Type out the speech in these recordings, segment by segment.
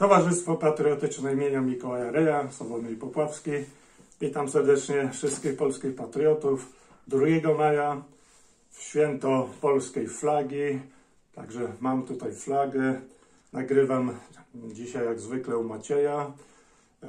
Towarzystwo Patriotyczne imienia Mikołaja Reja, Sławomir Popławski. Witam serdecznie wszystkich polskich patriotów. 2 maja w święto polskiej flagi. Także mam tutaj flagę. Nagrywam dzisiaj jak zwykle u Macieja. E,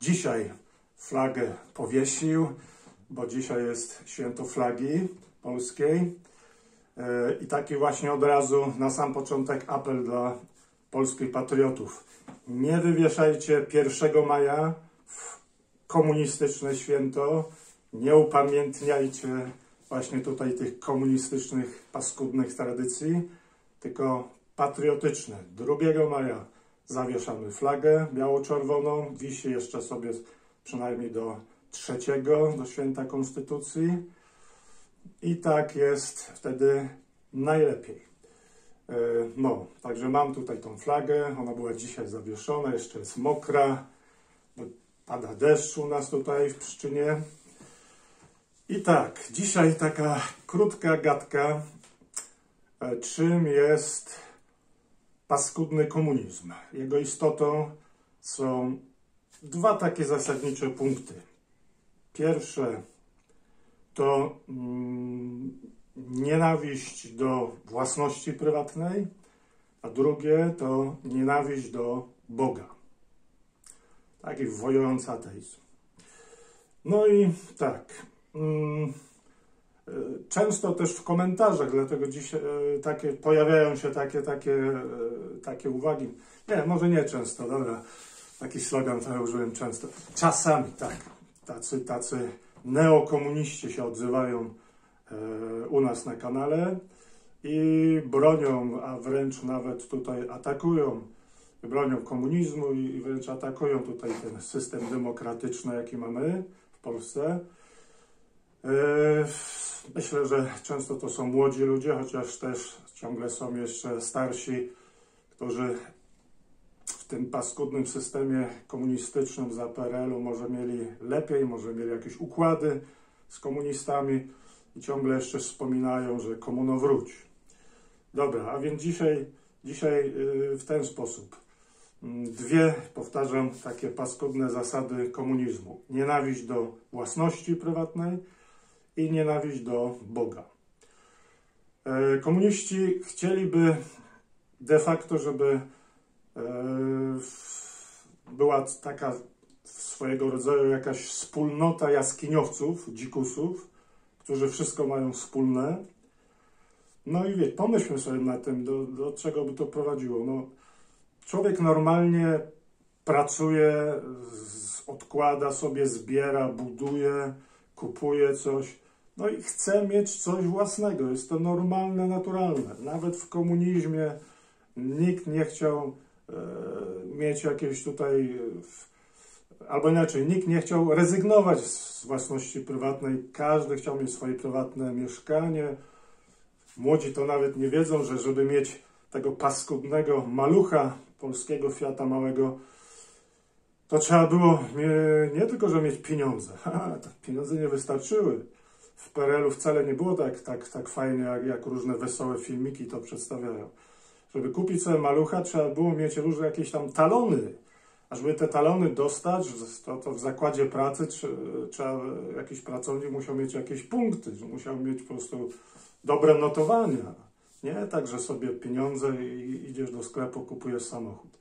Dzisiaj flagę powiesił, bo dzisiaj jest święto flagi polskiej. E, I taki właśnie od razu na sam początek apel dla polskich patriotów. Nie wywieszajcie 1 maja w komunistyczne święto. Nie upamiętniajcie właśnie tutaj tych komunistycznych, paskudnych tradycji, tylko patriotyczne. 2 maja zawieszamy flagę biało-czerwoną. Wisi jeszcze sobie przynajmniej do 3, do święta Konstytucji. I tak jest wtedy najlepiej. E, No, także mam tutaj tą flagę. Ona była dzisiaj zawieszona, jeszcze jest mokra. bo Pada deszcz u nas tutaj w Pszczynie. I tak, dzisiaj taka krótka gadka, e, czym jest paskudny komunizm. Jego istotą są dwa takie zasadnicze punkty. Pierwsze to mm, nienawiść do własności prywatnej, a drugie to nienawiść do Boga. Taki wojujący ateizm. No i tak. mm, e, Często też w komentarzach, dlatego e, takie, pojawiają się takie, takie, e, takie uwagi. Nie, może nie często, dobra. Taki slogan ja użyłem często. Czasami, tak. Tacy, tacy neokomuniści się odzywają u nas na kanale i bronią, a wręcz nawet tutaj atakują, bronią komunizmu i wręcz atakują tutaj ten system demokratyczny, jaki mamy w Polsce. E, Myślę, że często to są młodzi ludzie, chociaż też ciągle są jeszcze starsi, którzy w tym paskudnym systemie komunistycznym za PRL-u może mieli lepiej, może mieli jakieś układy z komunistami i ciągle jeszcze wspominają, że komuno wróć. Dobra, a więc dzisiaj, dzisiaj yy, w ten sposób. Mm, Dwie, powtarzam, takie paskudne zasady komunizmu. Nienawiść do własności prywatnej i nienawiść do Boga. E, Komuniści chcieliby de facto, żeby e, była taka swojego rodzaju jakaś wspólnota jaskiniowców, dzikusów, którzy wszystko mają wspólne. No i wie, pomyślmy sobie nad tym, do, do czego by to prowadziło. No, człowiek normalnie pracuje, z, odkłada sobie, zbiera, buduje, kupuje coś. No i chce mieć coś własnego. Jest to normalne, naturalne. Nawet w komunizmie nikt nie chciał e, mieć jakiejś tutaj, albo inaczej, nikt nie chciał rezygnować z własności prywatnej. Każdy chciał mieć swoje prywatne mieszkanie. Młodzi to nawet nie wiedzą, że żeby mieć tego paskudnego malucha polskiego Fiata małego, to trzeba było nie, nie tylko, że mieć pieniądze. Ha, pieniądze nie wystarczyły. W PRL-u wcale nie było tak, tak, tak fajnie, jak, jak różne wesołe filmiki to przedstawiają. Żeby kupić sobie malucha, trzeba było mieć różne jakieś tam talony. A żeby te talony dostać, to, to w zakładzie pracy trze- trzeba, jakiś pracownik musiał mieć jakieś punkty, musiał mieć po prostu dobre notowania. Nie tak, że sobie pieniądze i idziesz do sklepu, kupujesz samochód.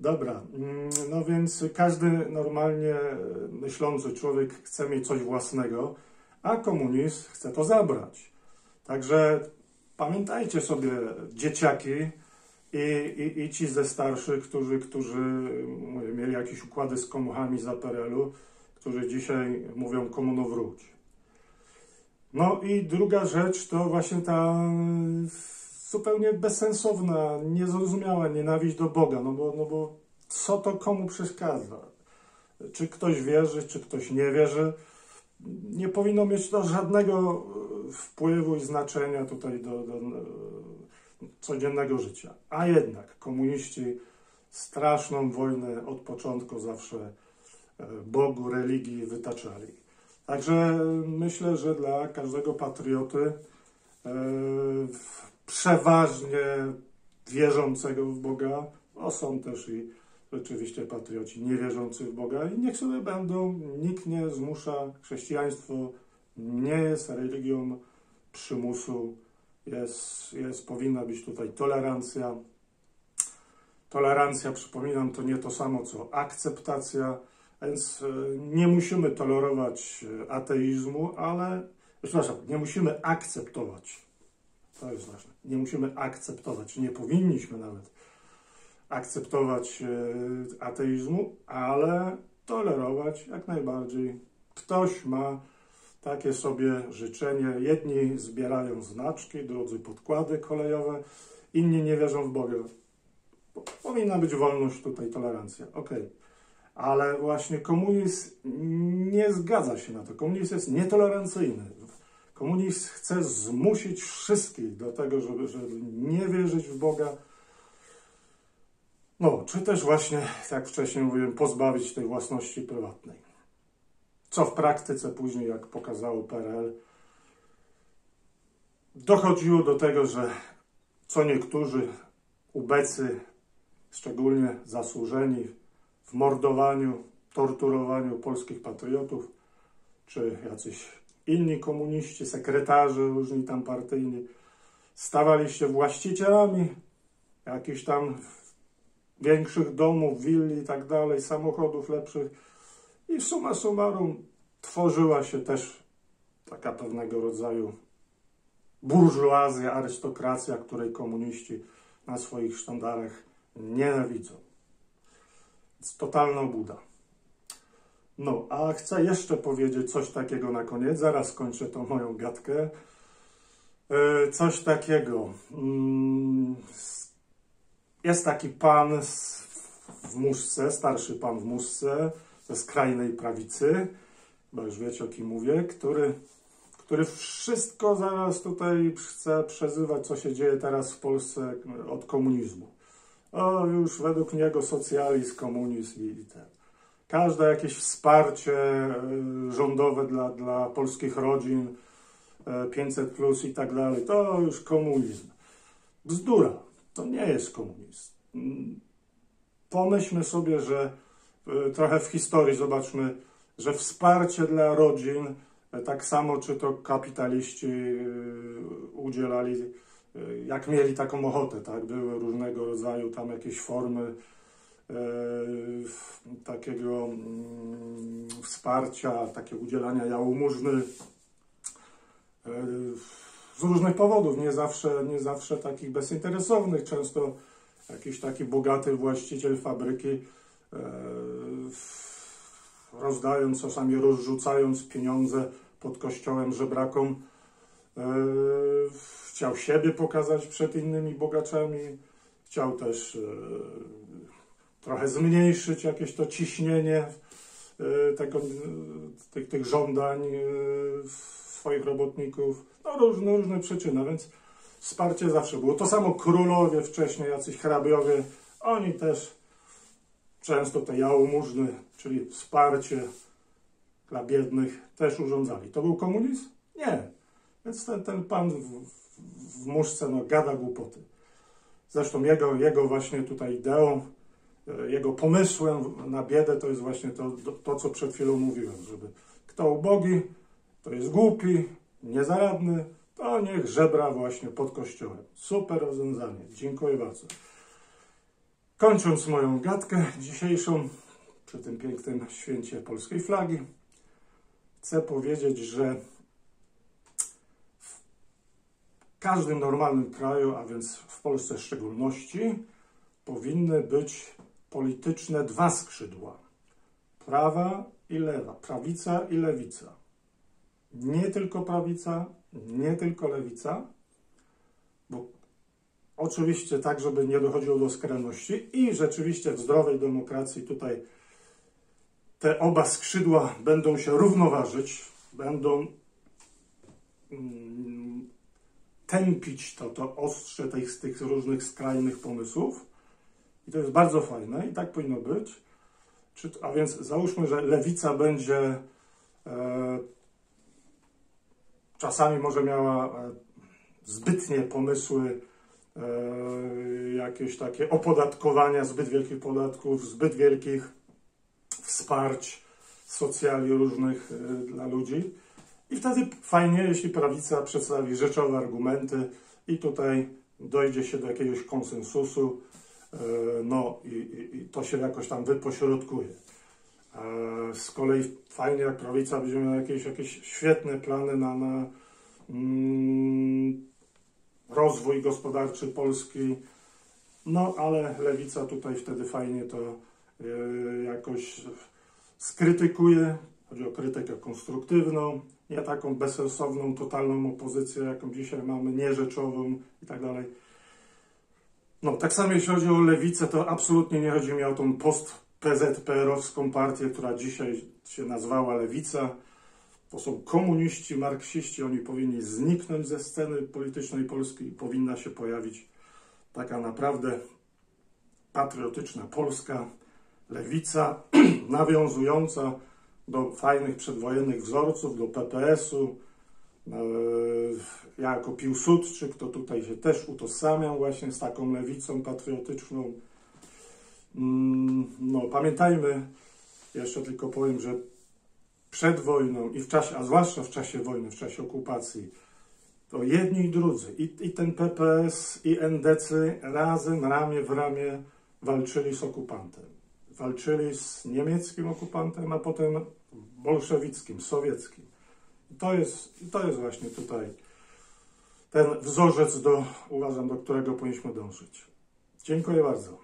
Dobra, mm, no więc każdy normalnie myślący człowiek chce mieć coś własnego, a komunizm chce to zabrać. Także pamiętajcie sobie, dzieciaki i, i, i ci ze starszych, którzy, którzy mieli jakieś układy z komuchami za PRL-u, którzy dzisiaj mówią komuno wróć. No i druga rzecz to właśnie ta zupełnie bezsensowna, niezrozumiała nienawiść do Boga, no bo, no bo co to komu przeszkadza? Czy ktoś wierzy, czy ktoś nie wierzy? Nie powinno mieć to żadnego e, wpływu i znaczenia tutaj do, do codziennego życia. A jednak komuniści straszną wojnę od początku zawsze e, Bogu, religii wytaczali. Także myślę, że dla każdego patrioty e, przeważnie wierzącego w Boga, No są też i rzeczywiście patrioci niewierzący w Boga i niech sobie będą, nikt nie zmusza. Chrześcijaństwo nie jest religią przymusu, jest, jest, powinna być tutaj tolerancja. Tolerancja, przypominam, to nie to samo co akceptacja, więc e, nie musimy tolerować e, ateizmu, ale, przepraszam, nie musimy akceptować. To jest ważne. Nie musimy akceptować, nie powinniśmy nawet akceptować e, ateizmu, ale tolerować jak najbardziej. Ktoś ma takie sobie życzenie. Jedni zbierają znaczki, drudzy podkłady kolejowe, inni nie wierzą w Boga. Powinna być wolność tutaj, tolerancja. Ok. Ale właśnie komunizm nie zgadza się na to. Komunizm jest nietolerancyjny. Komunizm chce zmusić wszystkich do tego, żeby, żeby nie wierzyć w Boga, no, czy też właśnie, jak wcześniej mówiłem, pozbawić tej własności prywatnej. Co w praktyce później, jak pokazało PRL, dochodziło do tego, że co niektórzy ubecy, szczególnie zasłużeni w mordowaniu, torturowaniu polskich patriotów, czy jacyś inni komuniści, sekretarze różni tam partyjni, stawali się właścicielami jakichś tam większych domów, willi i tak dalej, samochodów lepszych. I summa summarum tworzyła się też taka pewnego rodzaju burżuazja, arystokracja, której komuniści na swoich sztandarach nienawidzą. Więc totalna buda. No, a chcę jeszcze powiedzieć coś takiego na koniec, zaraz kończę tą moją gadkę. E, coś takiego. Mm, jest taki pan w muszce, starszy pan w muszce, ze skrajnej prawicy, bo już wiecie o kim mówię, który, który wszystko zaraz tutaj chce przezywać, co się dzieje teraz w Polsce od komunizmu. O, już według niego socjalizm, komunizm i, i ten. Każde jakieś wsparcie e, rządowe dla, dla polskich rodzin, 500 e, plus i tak dalej, to już komunizm. Bzdura. To nie jest komunizm. Pomyślmy sobie, że e, trochę w historii zobaczmy, że wsparcie dla rodzin, e, tak samo czy to kapitaliści e, udzielali, jak mieli taką ochotę, tak? Były różnego rodzaju tam jakieś formy takiego mm, wsparcia, takie udzielania jałmużny z różnych powodów, nie zawsze, nie zawsze takich bezinteresownych, często jakiś taki bogaty właściciel fabryki e, rozdając, czasami rozrzucając pieniądze pod kościołem żebrakom, e, chciał siebie pokazać przed innymi bogaczami, chciał też e, trochę zmniejszyć jakieś to ciśnienie tego, tych, tych żądań swoich robotników, no różne, różne przyczyny, więc wsparcie zawsze było. To samo królowie wcześniej, jacyś hrabiowie, oni też często te jałmużny, czyli wsparcie dla biednych, też urządzali. To był komunizm? Nie. Więc ten, ten pan w, w muszce no, gada głupoty. Zresztą jego, jego właśnie tutaj ideą, e, jego pomysłem na biedę to jest właśnie to, to, co przed chwilą mówiłem, żeby kto ubogi, to jest głupi, niezaradny, to niech żebra właśnie pod kościołem. Super rozwiązanie. Dziękuję bardzo. Kończąc moją gadkę dzisiejszą przy tym pięknym święcie polskiej flagi, chcę powiedzieć, że w każdym normalnym kraju, a więc w Polsce w szczególności, powinny być polityczne dwa skrzydła: prawa i lewa, prawica i lewica. Nie tylko prawica, nie tylko lewica, oczywiście tak, żeby nie dochodziło do skrajności i rzeczywiście w zdrowej demokracji tutaj te oba skrzydła będą się równoważyć, będą mm, tępić to, to ostrze tych, z tych różnych skrajnych pomysłów. I to jest bardzo fajne i tak powinno być. Czy, a więc załóżmy, że lewica będzie e, czasami może miała e, zbytnie pomysły jakieś takie opodatkowania zbyt wielkich podatków, zbyt wielkich wsparć socjali różnych e, dla ludzi. I wtedy fajnie, jeśli prawica przedstawi rzeczowe argumenty i tutaj dojdzie się do jakiegoś konsensusu, e, no i, i, i to się jakoś tam wypośrodkuje. E, Z kolei fajnie, jak prawica będzie miała jakieś, jakieś świetne plany na, na mm, rozwój gospodarczy Polski, no ale lewica tutaj wtedy fajnie to e, jakoś skrytykuje. Chodzi o krytykę konstruktywną, nie taką bezsensowną, totalną opozycję, jaką dzisiaj mamy, nierzeczową i tak dalej. No, tak samo jeśli chodzi o lewicę, to absolutnie nie chodzi mi o tą post-PZPR-owską partię, która dzisiaj się nazwała lewica. To są komuniści, marksiści, oni powinni zniknąć ze sceny politycznej Polski i powinna się pojawić taka naprawdę patriotyczna polska lewica, nawiązująca do fajnych przedwojennych wzorców, do PPS-u. E, Ja jako Piłsudczyk to tutaj się też utożsamiam właśnie z taką lewicą patriotyczną. Mm, No, pamiętajmy, jeszcze tylko powiem, że przed wojną i w czasie, a zwłaszcza w czasie wojny, w czasie okupacji, to jedni i drudzy, i, i ten PPS, i NDC razem, ramię w ramię walczyli z okupantem. Walczyli z niemieckim okupantem, a potem bolszewickim, sowieckim. I to jest, to jest właśnie tutaj ten wzorzec, do, uważam, do którego powinniśmy dążyć. Dziękuję bardzo.